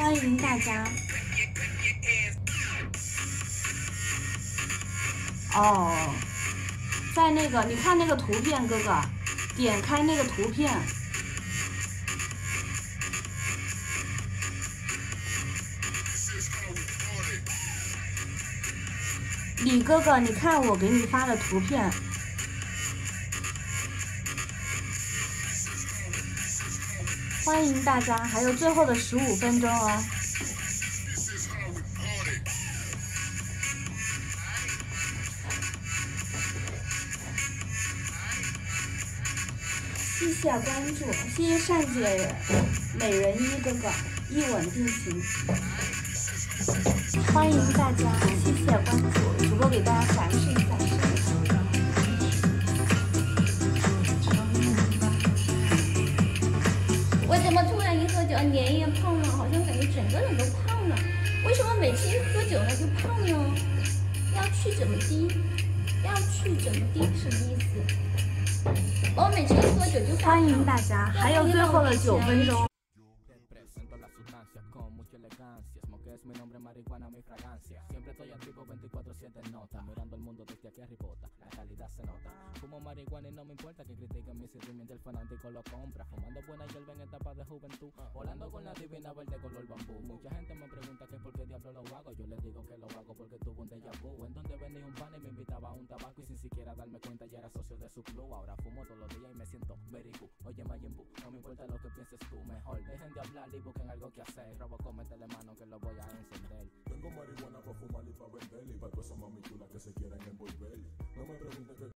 欢迎大家。哦，在那个，你看那个图片，哥哥，点开那个图片。李哥哥，你看我给你发的图片。欢迎大家，还有最后的十五分钟哦。谢谢关注，谢谢善姐、美人一哥哥、一吻定情。欢迎大家，怎么突然一喝酒，脸也胖了，好像感觉整个人都胖了。为什么每次一喝酒呢就胖呢？要去怎么低？要去怎么低？什么意思？我每次一喝酒就欢迎大家，还有最后的九分钟。Fumo marihuana y no me importa que critiquen mi sentimiento, el fanático lo compra. Fumando buena hierba en etapa de juventud, volando con la divina verde color bambú. Mucha gente me pregunta que por qué diablo lo hago. Yo les digo que lo hago porque tuve un déjà vu. En donde vendí un pan y me invitaba a un tabaco y sin siquiera darme cuenta ya era socio de su club. Ahora fumo todos los días y me siento good. Oye, Mayimbu, no me importa lo que pienses tú. Mejor dejen de hablar y busquen algo que hacer. Robo, cómetele mano Fumar y para todas esas mami chulas que se quieran envolver. No me pregunten que